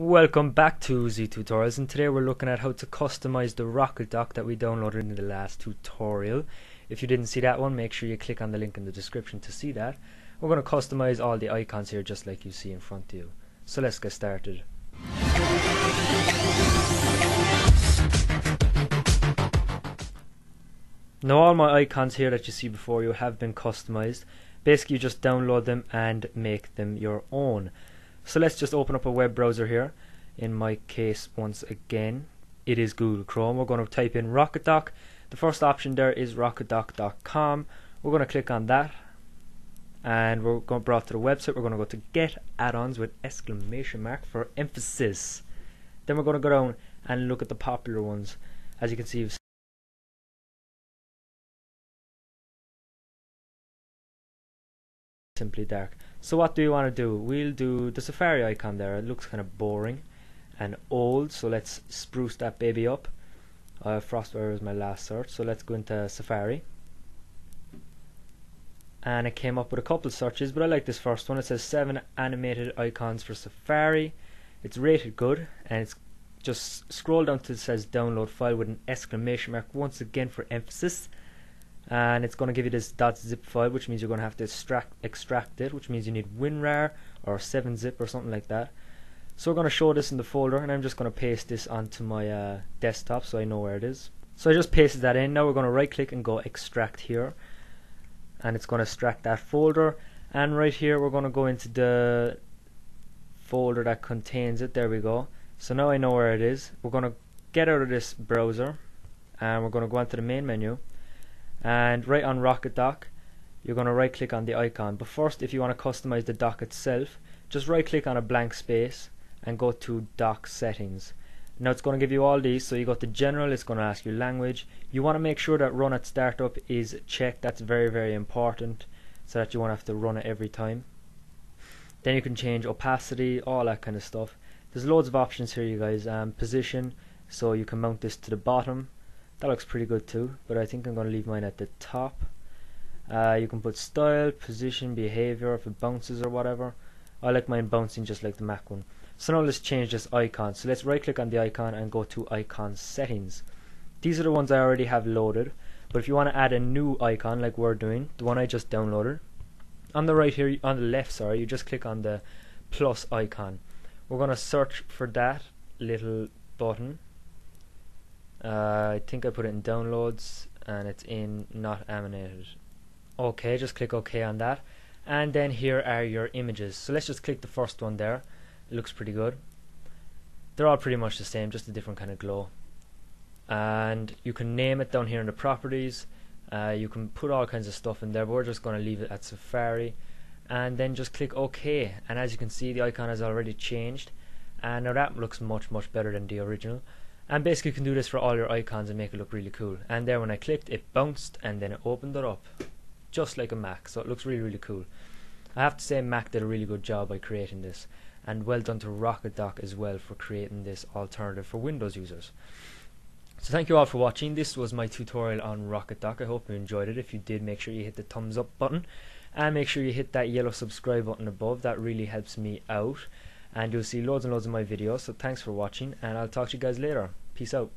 Welcome back to ZeTutorials and today we're looking at how to customize the rocket dock that we downloaded in the last tutorial. If you didn't see that one make sure you click on the link in the description to see that. We're going to customize all the icons here just like you see in front of you. So let's get started. Now all my icons here that you see before you have been customized. Basically you just download them and make them your own. So let's just open up a web browser here. In my case once again it is Google Chrome. We're going to type in RocketDock. The first option there is rocketdock.com. We're going to click on that and we're going to brought to the website. We're going to go to get add-ons with exclamation mark for emphasis. Then we're going to go down and look at the popular ones. As you can see, simply dark. So what do we want to do? We'll do the Safari icon there. It looks kind of boring and old, so let's spruce that baby up. Uh, Frostwire was my last search, so let's go into Safari. And it came up with a couple searches, but I like this first one. It says 7 animated icons for Safari. It's rated good, and it's just scroll down to it says download file with an exclamation mark once again for emphasis and it's going to give you this .zip file which means you're going to have to extract, extract it which means you need WinRAR or 7-zip or something like that. So we're going to show this in the folder and I'm just going to paste this onto my uh, desktop so I know where it is. So I just pasted that in. Now we're going to right click and go extract here. And it's going to extract that folder. And right here we're going to go into the folder that contains it. There we go. So now I know where it is. We're going to get out of this browser and we're going to go onto the main menu and right on Rocket Dock you're going to right click on the icon. But first if you want to customize the dock itself just right click on a blank space and go to dock settings. Now it's going to give you all these. So you go to general it's going to ask you language. You want to make sure that run at startup is checked. That's very very important so that you won't have to run it every time. Then you can change opacity all that kind of stuff. There's loads of options here you guys. Um, position. So you can mount this to the bottom that looks pretty good too, but I think I'm going to leave mine at the top. Uh, you can put style, position, behavior, if it bounces or whatever. I like mine bouncing just like the Mac one. So now let's change this icon. So let's right click on the icon and go to icon settings. These are the ones I already have loaded. But if you want to add a new icon like we're doing, the one I just downloaded, on the right here, on the left, sorry, you just click on the plus icon. We're going to search for that little button uh, I think I put it in downloads and it's in not animated. Okay just click OK on that. And then here are your images. So let's just click the first one there. It looks pretty good. They're all pretty much the same just a different kind of glow. And you can name it down here in the properties. Uh, you can put all kinds of stuff in there but we're just going to leave it at Safari. And then just click OK and as you can see the icon has already changed. And now that looks much much better than the original and basically you can do this for all your icons and make it look really cool. And there when I clicked it bounced and then it opened it up just like a Mac. So it looks really really cool. I have to say Mac did a really good job by creating this. And well done to Rocket Dock as well for creating this alternative for Windows users. So thank you all for watching. This was my tutorial on Rocket Dock I hope you enjoyed it. If you did make sure you hit the thumbs up button. And make sure you hit that yellow subscribe button above. That really helps me out. And you'll see loads and loads of my videos. So thanks for watching and I'll talk to you guys later Peace out.